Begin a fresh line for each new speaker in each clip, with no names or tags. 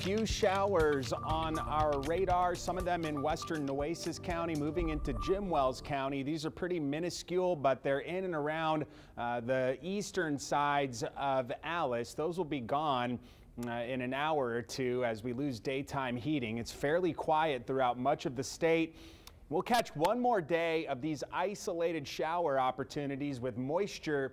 few showers on our radar, some of them in western Nueces County, moving into Jim Wells County. These are pretty minuscule, but they're in and around uh, the eastern sides of Alice. Those will be gone. Uh, in an hour or two as we lose daytime heating. It's fairly quiet throughout much of the state. We'll catch one more day of these isolated shower opportunities with moisture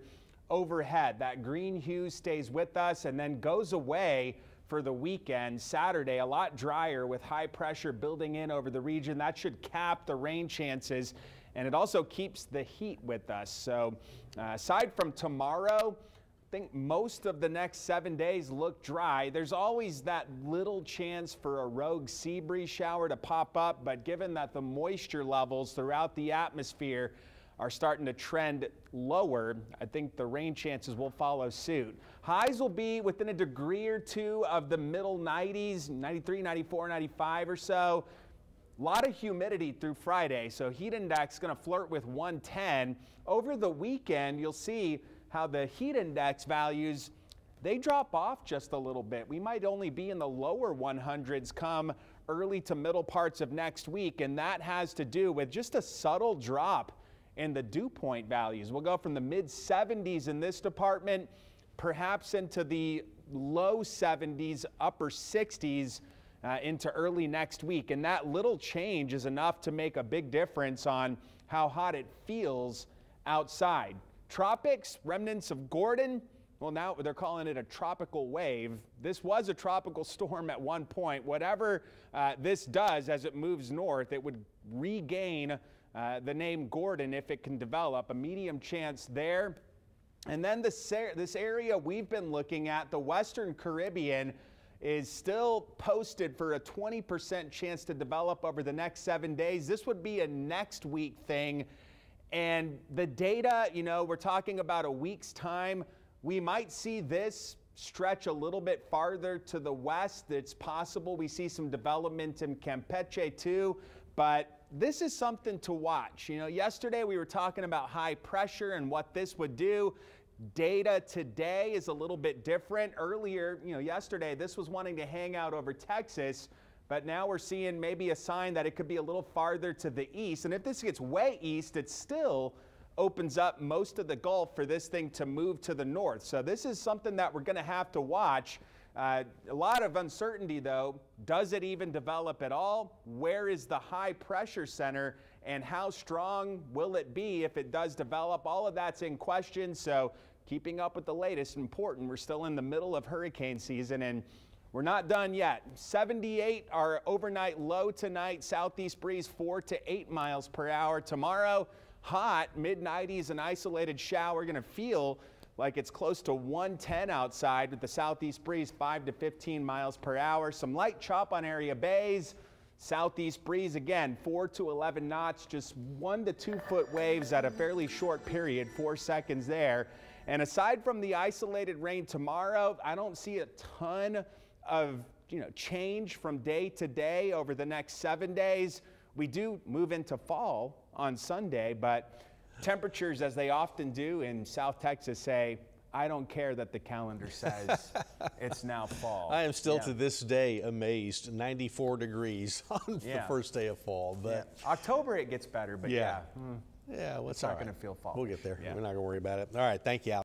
overhead. That green hue stays with us and then goes away for the weekend. Saturday, a lot drier with high pressure building in over the region. That should cap the rain chances and it also keeps the heat with us. So uh, aside from tomorrow, I think most of the next seven days look dry. There's always that little chance for a rogue sea breeze shower to pop up, but given that the moisture levels throughout the atmosphere are starting to trend lower, I think the rain chances will follow suit. Highs will be within a degree or two of the middle 90s, 93, 94, 95 or so. A lot of humidity through Friday, so heat index going to flirt with 110. Over the weekend, you'll see how the heat index values they drop off just a little bit. We might only be in the lower 100s come early to middle parts of next week, and that has to do with just a subtle drop and the dew point values. We'll go from the mid 70s in this department, perhaps into the low 70s, upper 60s uh, into early next week. And that little change is enough to make a big difference on how hot it feels outside. Tropics, remnants of Gordon. Well, now they're calling it a tropical wave. This was a tropical storm at one point. Whatever uh, this does as it moves north, it would regain uh, the name Gordon if it can develop, a medium chance there. And then this, this area we've been looking at, the Western Caribbean, is still posted for a 20% chance to develop over the next seven days. This would be a next week thing. And the data, you know, we're talking about a week's time. We might see this stretch a little bit farther to the west. It's possible we see some development in Campeche too, but this is something to watch. You know, yesterday we were talking about high pressure and what this would do. Data today is a little bit different. Earlier, you know, yesterday, this was wanting to hang out over Texas, but now we're seeing maybe a sign that it could be a little farther to the east. And if this gets way east, it's still opens up most of the Gulf for this thing to move to the north. So this is something that we're going to have to watch. Uh, a lot of uncertainty, though. Does it even develop at all? Where is the high pressure center? And how strong will it be if it does develop? All of that's in question. So, keeping up with the latest important. We're still in the middle of hurricane season and we're not done yet. 78 our overnight low tonight. Southeast breeze 4 to 8 miles per hour. Tomorrow, hot, mid 90s, an isolated shower. Going to feel like it's close to 110 outside with the southeast breeze 5 to 15 miles per hour. Some light chop on area bays. Southeast breeze again, 4 to 11 knots, just one to two foot waves at a fairly short period, four seconds there. And aside from the isolated rain tomorrow, I don't see a ton of you know change from day to day over the next seven days. We do move into fall on Sunday, but temperatures, as they often do in South Texas, say, I don't care that the calendar says it's now fall.
I am still yeah. to this day amazed. 94 degrees on yeah. the first day of fall. But
yeah. October it gets better, but yeah.
Yeah, hmm. yeah well,
it's not
right.
going to feel fall.
We'll get there. We're not going to worry about it. All right, thank you, Al.